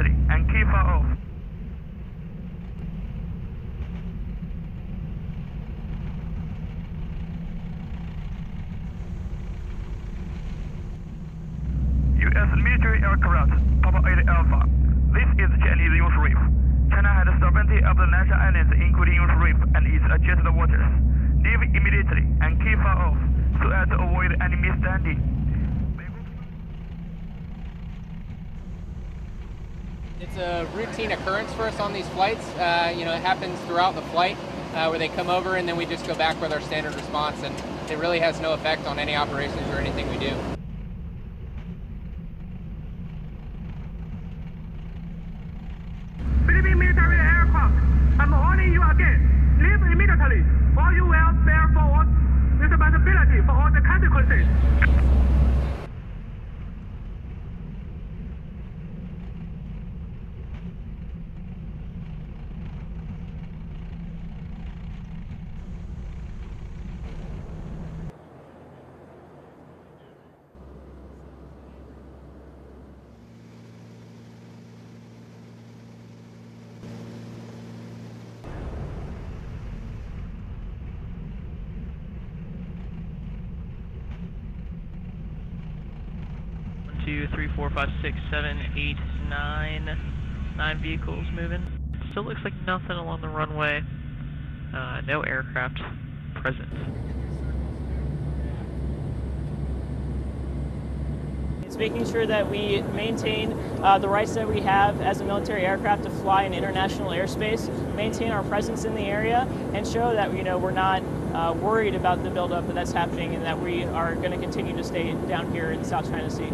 immediately and keep her off. U.S. military aircraft, Papa 8 Alpha. This is Chinese Yongshu Reef. China has sovereignty of the Nansha islands, including Yongshu Reef and its adjacent waters. Leave immediately and keep her off so as to avoid any misunderstanding. It's a routine occurrence for us on these flights. Uh, you know, it happens throughout the flight uh, where they come over and then we just go back with our standard response, and it really has no effect on any operations or anything we do. Philippine military aircraft, I'm warning you again. Leave immediately, or you will bear forward responsibility for all the consequences. Two, three, four, five, six, seven, eight, nine. Nine vehicles moving. Still looks like nothing along the runway. Uh, no aircraft present. It's making sure that we maintain uh, the rights that we have as a military aircraft to fly in international airspace, maintain our presence in the area, and show that you know we're not uh, worried about the buildup that's happening and that we are going to continue to stay down here in South China Sea.